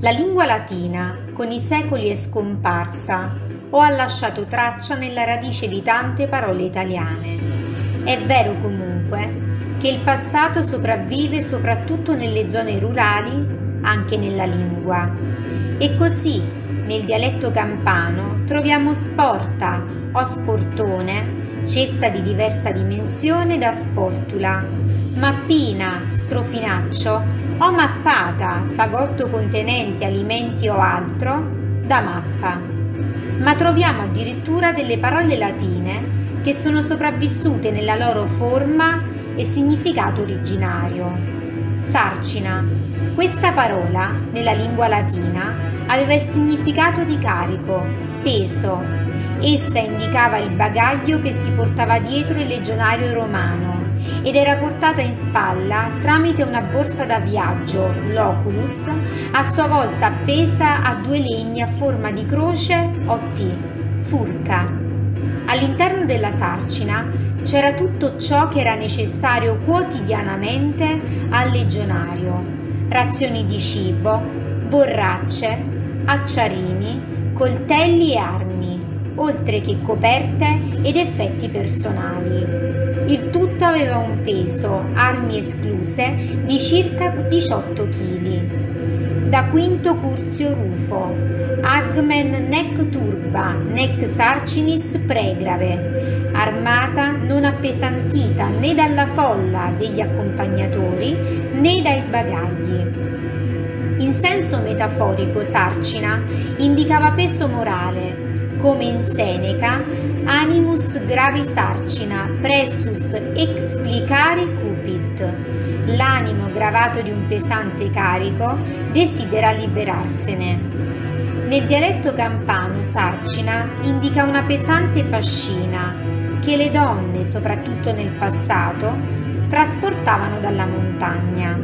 La lingua latina, con i secoli è scomparsa o ha lasciato traccia nella radice di tante parole italiane. È vero comunque che il passato sopravvive soprattutto nelle zone rurali, anche nella lingua. E così, nel dialetto campano, troviamo sporta o sportone, cesta di diversa dimensione da sportula, mappina, strofinaccio o mappata, fagotto contenente alimenti o altro, da mappa. Ma troviamo addirittura delle parole latine che sono sopravvissute nella loro forma e significato originario. Sarcina. Questa parola, nella lingua latina, aveva il significato di carico, peso. Essa indicava il bagaglio che si portava dietro il legionario romano ed era portata in spalla tramite una borsa da viaggio, l'oculus, a sua volta appesa a due legni a forma di croce o T, furca. All'interno della sarcina c'era tutto ciò che era necessario quotidianamente al legionario, razioni di cibo, borracce, acciarini, coltelli e armi, oltre che coperte ed effetti personali. Il tutto aveva un peso, armi escluse, di circa 18 kg. Da Quinto Curzio Rufo, Agmen nec turba, nec sarcinis pregrave, armata non appesantita né dalla folla degli accompagnatori né dai bagagli. In senso metaforico sarcina indicava peso morale, come in Seneca, animus gravi sarcina pressus explicare cupit. L'animo gravato di un pesante carico desidera liberarsene. Nel dialetto campano sarcina indica una pesante fascina che le donne, soprattutto nel passato, trasportavano dalla montagna.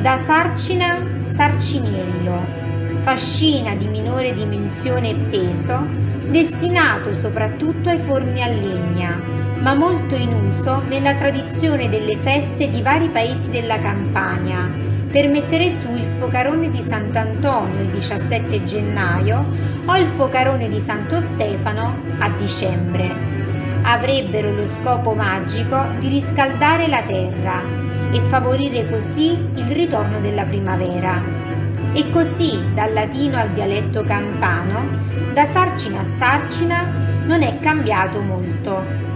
Da sarcina, sarciniello, fascina di minore dimensione e peso, destinato soprattutto ai forni a legna, ma molto in uso nella tradizione delle feste di vari paesi della Campania, per mettere su il focarone di Sant'Antonio il 17 gennaio o il focarone di Santo Stefano a dicembre. Avrebbero lo scopo magico di riscaldare la terra e favorire così il ritorno della primavera. E così, dal latino al dialetto campano, da sarcina a sarcina non è cambiato molto.